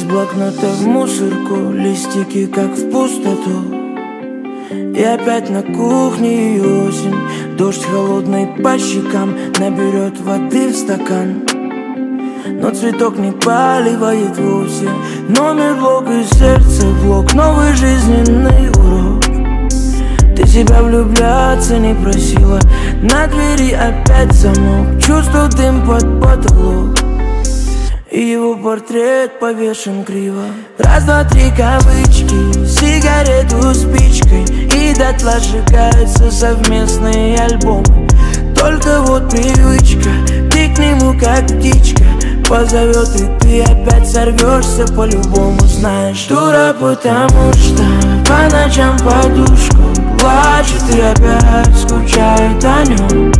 блокнота в мусорку Листики как в пустоту. И опять на кухне осень Дождь холодный по щекам Наберет воды в стакан. Но цветок не поливает вовсе Номер блок и сердце блок Новый жизненный урок. Ты себя влюбляться не просила На двери опять замок Чувствовал дым под потолок и портрет повешен криво. Раз, два, три кавычки Сигарету спичкой И дотла сжигаются совместные альбомы. Только вот привычка Ты к нему как птичка Позовет и ты опять сорвешься по-любому Знаешь, дура, потому что По ночам подушку Плачет и опять скучает о нем.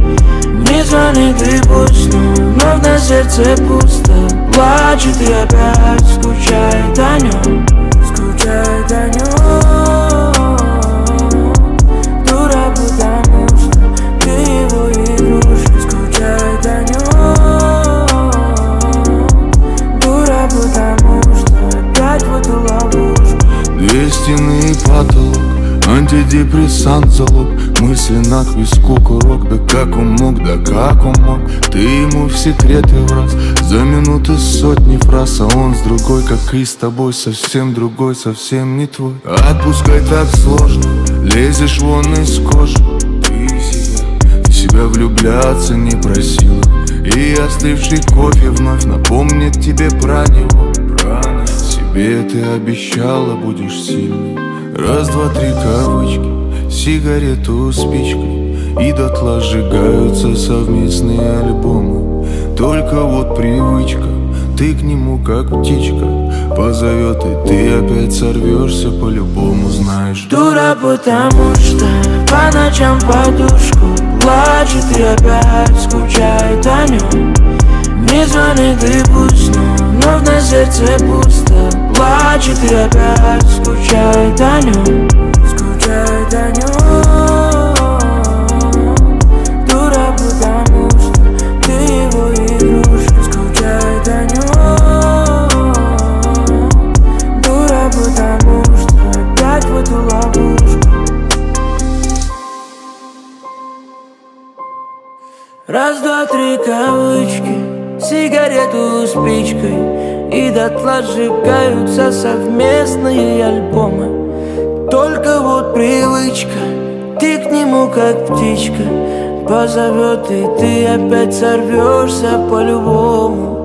Не звонит и пусть, сердце пусто. Плачет и опять скучает о нем Скучает о нем Дура, потому что ты его игрушка Скучает о нем Дура, потому что опять в эту Две стены и потолок Антидепрессант залог. Мысли на к Да как он мог, да как он мог. Ты ему в секреты враз. За минуты сотни фраз А он с другой, как и с тобой Совсем другой, совсем не твой. Отпускай так сложно Лезешь вон из кожи. Ты себя, влюбляться не просила. И остывший кофе вновь напомнит тебе про него. Себе ты обещала, будешь сильной. Раз, два, три кавычки Сигарету спичкой И дотла сжигаются совместные альбомы Только вот привычка. Ты к нему как птичка. Позовет и ты опять сорвешься По-любому знаешь. Дура, потому что по ночам подушку Плачет и опять скучает о нем Не звонит и пусть, но вновь на сердце пусто. Плачет и опять скучает о нем Раз, два, три кавычки Сигарету спичкой. И дотла сжигаются совместные альбомы. Только вот привычка Ты к нему как птичка. Позовет и ты опять сорвешься по-любому